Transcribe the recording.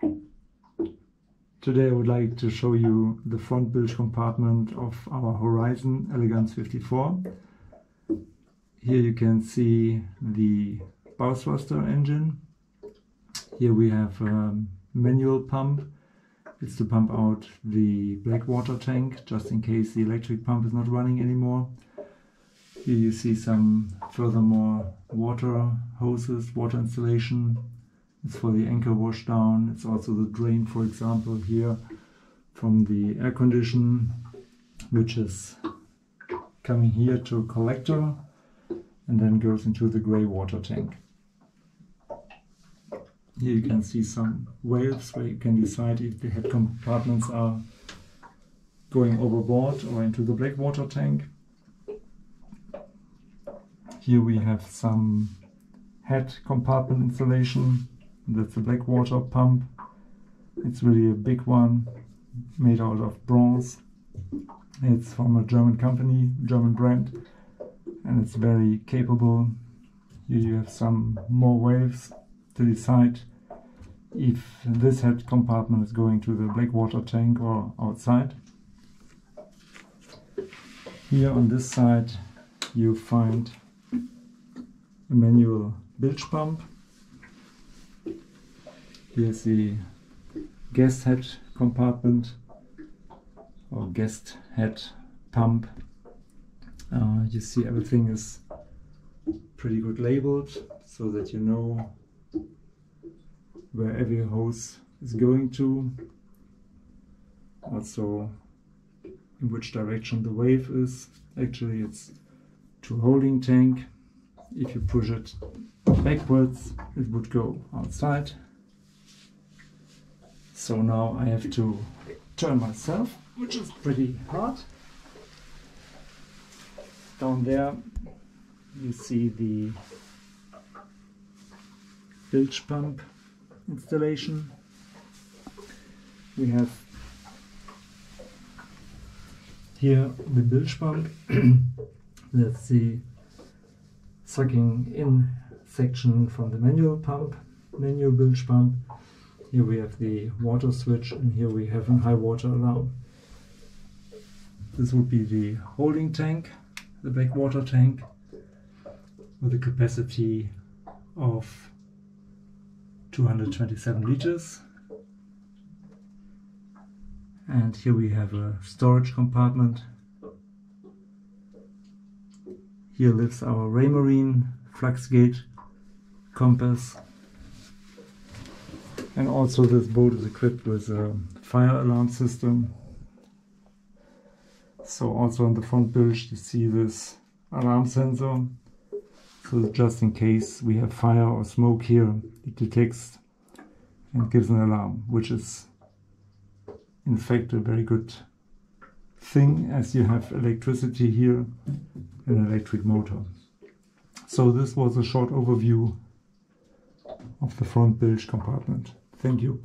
Today I would like to show you the front bilge compartment of our Horizon Elegance 54. Here you can see the bow thruster engine. Here we have a manual pump. It's to pump out the black water tank just in case the electric pump is not running anymore. Here you see some furthermore water hoses, water installation it's for the anchor washdown. It's also the drain, for example, here from the air condition, which is coming here to a collector and then goes into the grey water tank. Here you can see some valves where you can decide if the head compartments are going overboard or into the black water tank. Here we have some head compartment installation that's a black water pump. It's really a big one, made out of bronze. It's from a German company, German brand, and it's very capable. Here you have some more valves to decide if this head compartment is going to the black water tank or outside. Here on this side you find a manual bilge pump Here's the guest head compartment or guest head pump. Uh, you see everything is pretty good labeled so that you know where every hose is going to. Also in which direction the valve is. Actually it's to holding tank. If you push it backwards it would go outside so now I have to turn myself, which is pretty hard. Down there you see the bilge pump installation. We have here the bilge pump. That's the sucking in section from the manual pump, manual bilge pump. Here we have the water switch and here we have a high water alarm. This would be the holding tank, the black water tank with a capacity of 227 liters. And here we have a storage compartment. Here lives our Raymarine fluxgate compass and also this boat is equipped with a fire alarm system. So also on the front bilge you see this alarm sensor. So just in case we have fire or smoke here, it detects and gives an alarm, which is in fact a very good thing as you have electricity here an electric motor. So this was a short overview of the front bilge compartment. Thank you.